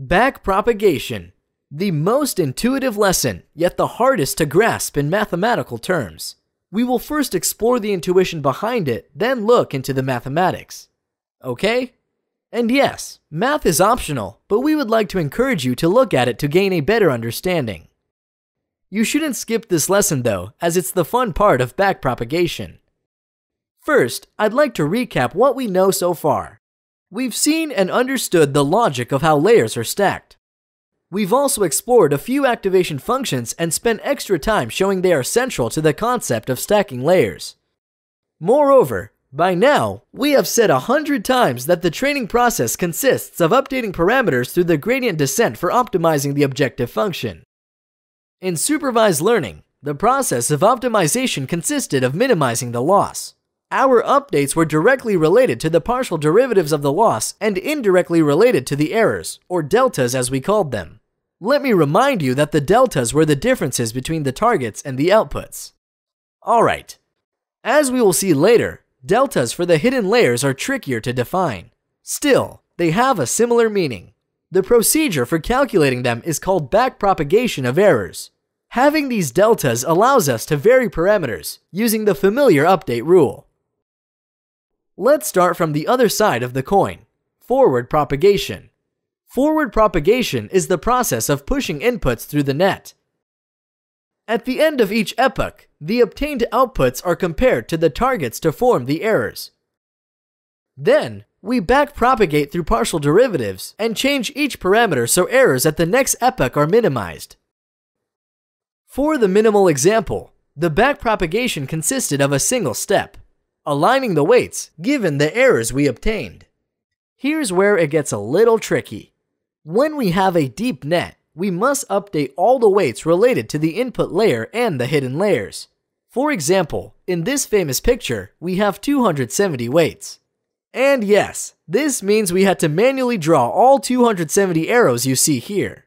Backpropagation. The most intuitive lesson, yet the hardest to grasp in mathematical terms. We will first explore the intuition behind it, then look into the mathematics. Okay? And yes, math is optional, but we would like to encourage you to look at it to gain a better understanding. You shouldn't skip this lesson though, as it's the fun part of backpropagation. First, I'd like to recap what we know so far. We've seen and understood the logic of how layers are stacked. We've also explored a few activation functions and spent extra time showing they are central to the concept of stacking layers. Moreover, by now, we have said a hundred times that the training process consists of updating parameters through the gradient descent for optimizing the objective function. In supervised learning, the process of optimization consisted of minimizing the loss. Our updates were directly related to the partial derivatives of the loss and indirectly related to the errors, or deltas as we called them. Let me remind you that the deltas were the differences between the targets and the outputs. Alright, as we will see later, deltas for the hidden layers are trickier to define. Still, they have a similar meaning. The procedure for calculating them is called backpropagation of errors. Having these deltas allows us to vary parameters using the familiar update rule. Let's start from the other side of the coin, forward propagation. Forward propagation is the process of pushing inputs through the net. At the end of each epoch, the obtained outputs are compared to the targets to form the errors. Then, we backpropagate through partial derivatives and change each parameter so errors at the next epoch are minimized. For the minimal example, the backpropagation consisted of a single step, aligning the weights given the errors we obtained. Here's where it gets a little tricky. When we have a deep net, we must update all the weights related to the input layer and the hidden layers. For example, in this famous picture, we have 270 weights. And yes, this means we had to manually draw all 270 arrows you see here.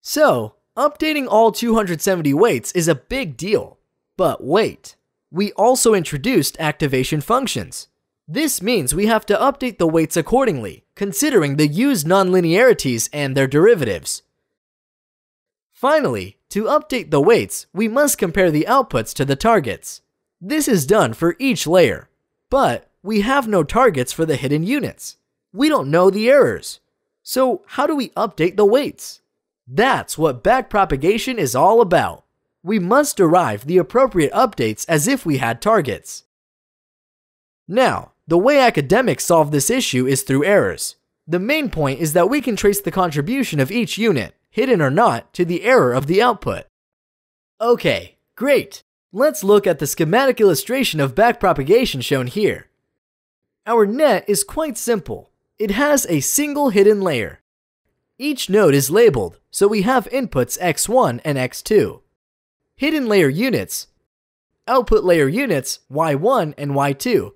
So, updating all 270 weights is a big deal. But wait, we also introduced activation functions. This means we have to update the weights accordingly, considering the used nonlinearities and their derivatives. Finally, to update the weights, we must compare the outputs to the targets. This is done for each layer, but we have no targets for the hidden units. We don't know the errors. So how do we update the weights? That's what backpropagation is all about. We must derive the appropriate updates as if we had targets. Now, the way academics solve this issue is through errors. The main point is that we can trace the contribution of each unit, hidden or not, to the error of the output. Okay, great. Let's look at the schematic illustration of backpropagation shown here. Our net is quite simple. It has a single hidden layer. Each node is labeled, so we have inputs x1 and x2. Hidden layer units, output layer units y1 and y2,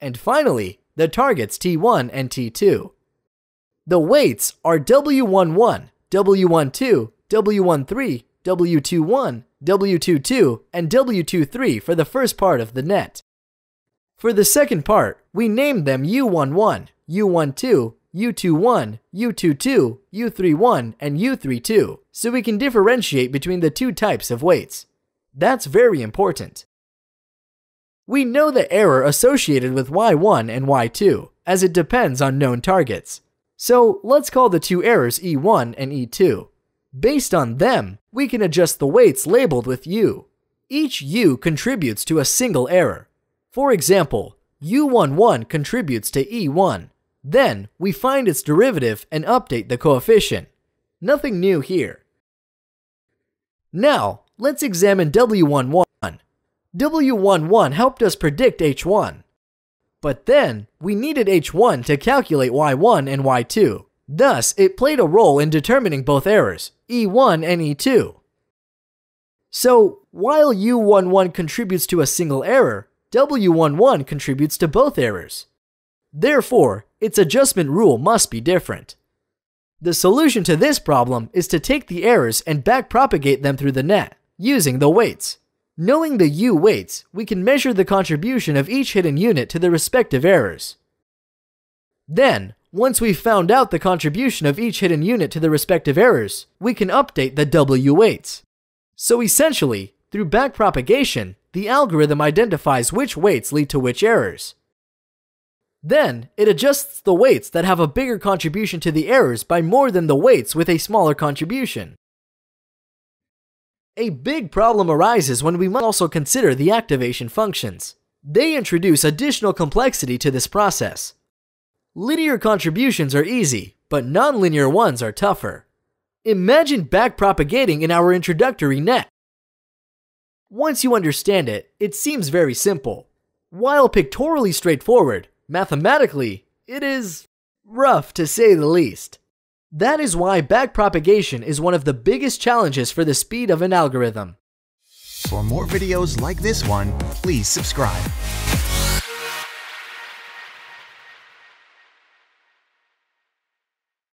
and finally, the targets T1 and T2. The weights are W11, W12, W13, W21, W22, and W23 for the first part of the net. For the second part, we named them U11, U12, U21, U22, U31, and U32, so we can differentiate between the two types of weights. That's very important. We know the error associated with y1 and y2, as it depends on known targets. So let's call the two errors E1 and E2. Based on them, we can adjust the weights labeled with U. Each U contributes to a single error. For example, U11 contributes to E1. Then, we find its derivative and update the coefficient. Nothing new here. Now, let's examine W11. W11 helped us predict H1. But then, we needed H1 to calculate Y1 and Y2. Thus, it played a role in determining both errors, E1 and E2. So, while U11 contributes to a single error, W11 contributes to both errors. Therefore, its adjustment rule must be different. The solution to this problem is to take the errors and backpropagate them through the net, using the weights. Knowing the U weights, we can measure the contribution of each hidden unit to the respective errors. Then, Once we've found out the contribution of each hidden unit to the respective errors, we can update the W weights. So essentially, through backpropagation, the algorithm identifies which weights lead to which errors. Then, it adjusts the weights that have a bigger contribution to the errors by more than the weights with a smaller contribution. A big problem arises when we must also consider the activation functions. They introduce additional complexity to this process. Linear contributions are easy, but nonlinear ones are tougher. Imagine backpropagating in our introductory net. Once you understand it, it seems very simple. While pictorially straightforward, mathematically, it is rough to say the least. That is why backpropagation is one of the biggest challenges for the speed of an algorithm. For more videos like this one, please subscribe.